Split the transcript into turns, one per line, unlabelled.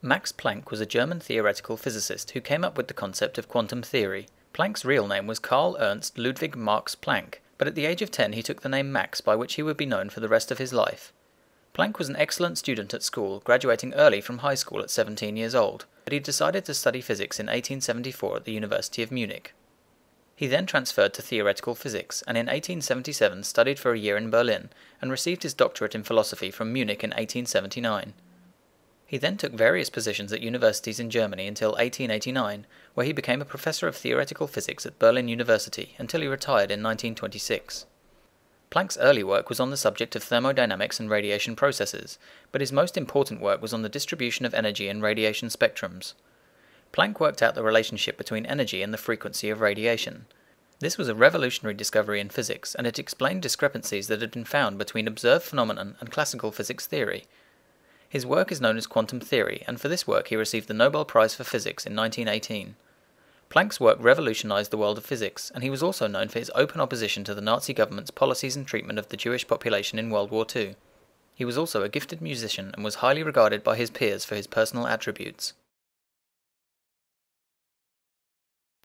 Max Planck was a German theoretical physicist who came up with the concept of quantum theory. Planck's real name was Karl Ernst Ludwig Marx Planck, but at the age of 10 he took the name Max by which he would be known for the rest of his life. Planck was an excellent student at school, graduating early from high school at 17 years old, but he decided to study physics in 1874 at the University of Munich. He then transferred to theoretical physics and in 1877 studied for a year in Berlin and received his doctorate in philosophy from Munich in 1879. He then took various positions at universities in Germany until 1889, where he became a professor of theoretical physics at Berlin University until he retired in 1926. Planck's early work was on the subject of thermodynamics and radiation processes, but his most important work was on the distribution of energy in radiation spectrums. Planck worked out the relationship between energy and the frequency of radiation. This was a revolutionary discovery in physics, and it explained discrepancies that had been found between observed phenomenon and classical physics theory, his work is known as quantum theory, and for this work he received the Nobel Prize for Physics in 1918. Planck's work revolutionized the world of physics, and he was also known for his open opposition to the Nazi government's policies and treatment of the Jewish population in World War II. He was also a gifted musician and was highly regarded by his peers for his personal attributes.